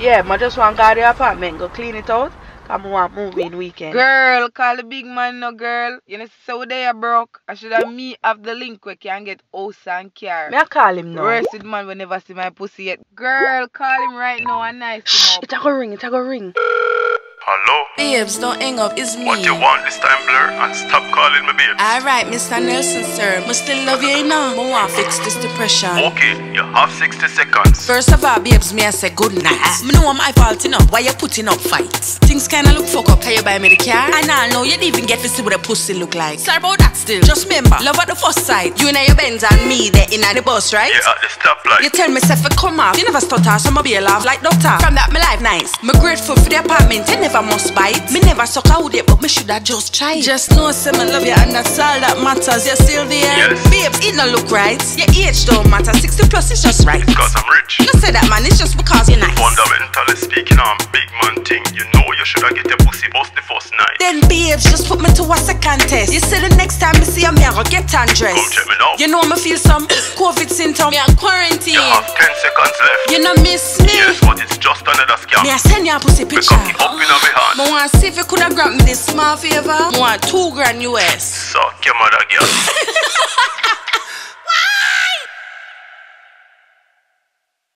Yeah, I just want to go to the apartment, go clean it out. Cause I want moving weekend. Girl, call the big man no girl. You know, so they are broke. I should have me have the link where can get house and car. Me I call him now. Worst man will never see my pussy yet. Girl, call him right now and nice him up. It a go ring, it a go ring. Hello? Babes, don't hang up, it's me. What you want this time, Blur? And stop calling me babe. Alright, Mr. Nelson, sir. Must still love you, you know. But want fix this depression. Okay, you have 60 seconds. First of all, babes, me I say good night. Uh-huh. Me know my fault, you know. Why you putting up fights? Things kinda look fuck up. Can you buy me the car? And I know you didn't even get to see what a pussy look like. Sorry about that still. Just remember, love at the first sight. You and your Benz and me, they in the bus, right? Yeah, at the stoplight. You tell me self to come off. You never stutter, so me be a laugh like doctor. From that, me life nice. Me grateful for the apartment, you never must bite. Me never suck out it, but me shoulda just tried. Just know, say me love you, and that's all that matters. You're still there? Yes. Babes, it no look right. Your age don't matter. 60 plus is just right. Cause I'm rich. No say that man, it's just because you're nice. Fundamentally speaking, I'm big man thing. You shoulda get your pussy bust the first night. Then babes, just put me to a second test. You say the next time you see me, I go get undressed. Come check me now. You know me feel some COVID symptom. Me on quarantine. You have 10 seconds left. You know miss me. Yes, but it's just another scam. Me I send you a pussy Me picture. cocky up in my hand. Me want see if you coulda grant me this small favor. Me want two grand US. Suck your mother, girl.